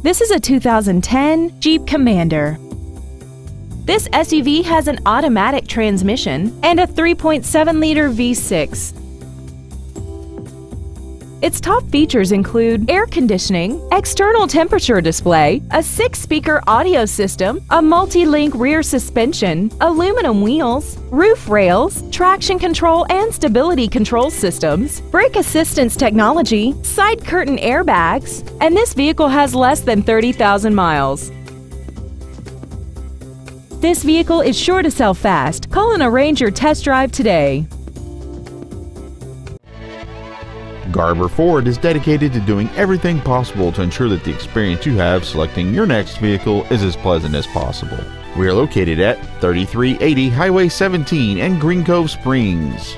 This is a 2010 Jeep Commander. This SUV has an automatic transmission and a 3.7-liter V6. Its top features include air conditioning, external temperature display, a six-speaker audio system, a multi-link rear suspension, aluminum wheels, roof rails, traction control and stability control systems, brake assistance technology, side curtain airbags, and this vehicle has less than 30,000 miles. This vehicle is sure to sell fast. Call and arrange your test drive today. Garber Ford is dedicated to doing everything possible to ensure that the experience you have selecting your next vehicle is as pleasant as possible. We are located at 3380 Highway 17 in Green Cove Springs.